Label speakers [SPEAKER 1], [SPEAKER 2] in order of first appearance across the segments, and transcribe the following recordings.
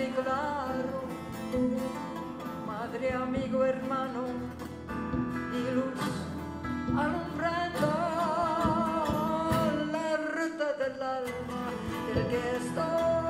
[SPEAKER 1] fácil y claro, madre, amigo, hermano y luz alumbrando la ruta del alma del que estoy.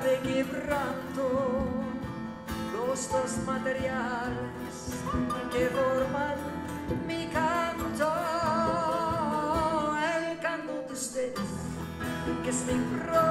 [SPEAKER 1] tarde quebranto los dos materiales que forman mi canto. El canto de ustedes, que es mi propio.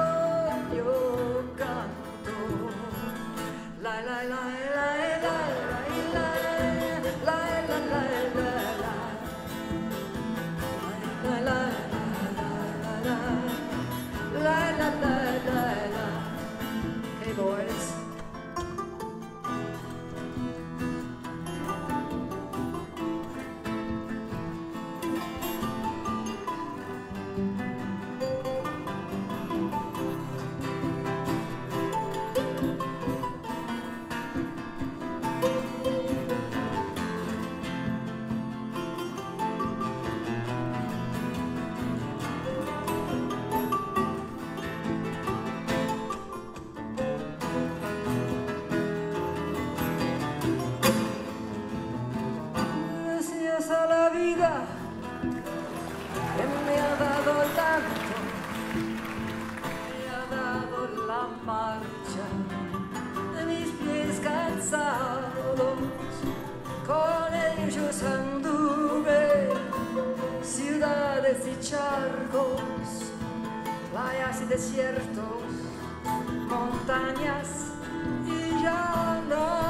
[SPEAKER 1] vida que me ha dado tanto, me ha dado la marcha de mis pies cansados, con ellos anduve ciudades y charcos, playas y desiertos, montañas y llanos.